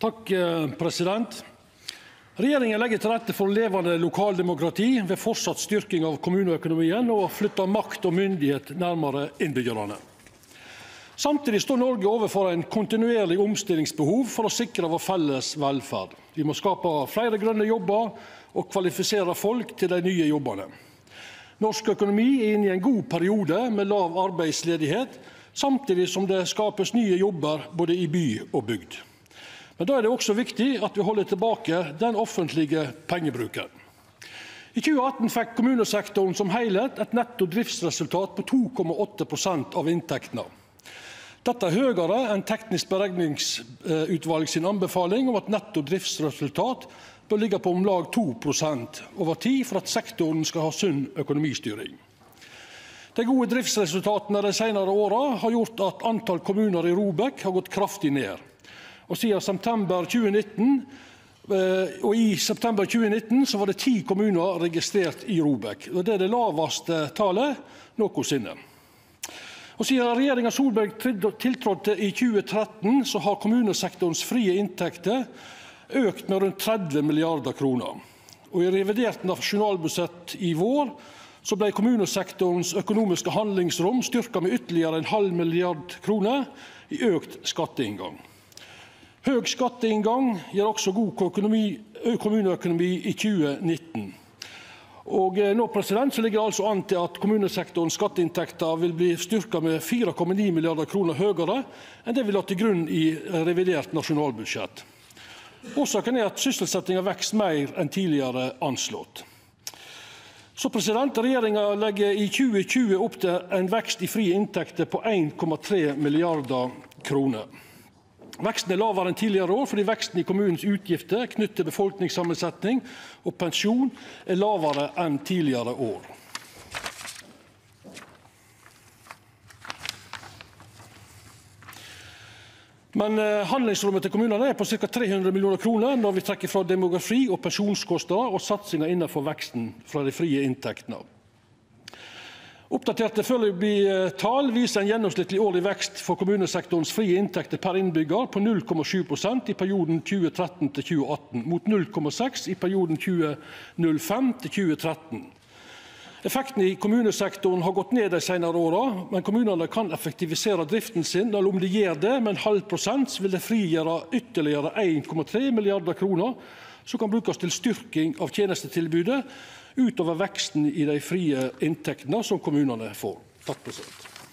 Takk, president. Regjeringa legger til rette for levende lokaldemokrati ved fortsatt styrking av kommuneøkonomien og flytter makt og myndighet nærmere innbyggerne. Samtidig står Norge overfor en kontinuerlig omstillingsbehov for å sikre vår felles velferd. Vi må skape flere grønne jobber og kvalifisere folk til de nye jobbene. Norsk økonomi er inne i en god periode med lav arbeidsledighet, samtidig som det skapes nye jobber både i by og bygd. Men da er det også viktig at vi held tilbake den offentlege pengebruken. I 2018 fekk kommunesektoren som heilskap eit netto driftsresultat på 2,8% av inntektene. Dette er høgare enn Teknisk beregningsutvalg sin anbefaling om at netto driftsresultat bør liggja på om lag 2% over tid for at sektoren skal ha sunn økonomistyring. Dei gode driftsresultata dei seinare åra har gjort at antall kommuner i ROBEK har gått kraftig ned og siden september 2019 eh, og I september 2019 var det ti kommuner registrert i ROBEK. Det er det laveste tallet noensinne. nokosinne. Siden regjeringa Solberg tiltrådte i 2013, så har kommunesektorens frie inntekter økt med rundt 30 milliarder kroner. Og I revidert nasjonalbudsjett i vår ble kommunesektorens økonomiske handlingsrom styrka med ytterligere en halv milliard kroner i økt skatteinngang. Høg skatteinngang gjev også god kommuneøkonomi i 2019. No ligg det altså an til at kommunesektorens skatteinntekter vil verta styrkte med 4,9 milliarder kroner høgare enn det vi la til grunn i revidert nasjonalbudsjett. Årsaken er at sysselsettinga veks meir enn tidlegare anslått. Så Regjeringa legg i 2020 opp til ein vekst i frie inntekter på 1,3 milliarder kroner. Veksten er lavere enn tidligere år fordi veksten i kommunens utgifter knytt til befolkningssammensetning og pensjon er lavere enn tidligere år. Men handlingsrommet til kommunene er på ca. 300 millioner kroner når vi trekker fra demografi og pensjonskostnader og satsinger innenfor veksten fra de frie inntektene. Oppdaterte førebelse tal viser en gjennomsnittlig årlig vekst for kommunesektorens frie inntekter per innbygger på 0,7% i perioden 2013 til 2018, mot 0,6 i perioden 2005 til 2013. Effekten i kommunesektoren har gått ned de senere åra, men kommunene kan effektivisere driften sin. Eller om de gjør det med en halv prosent, vil det frigjøre ytterligere 1,3 milliarder kroner som kan brukast til styrking av tenestetilbodet utover veksten i dei frie inntektene som kommunane får. Takk, president.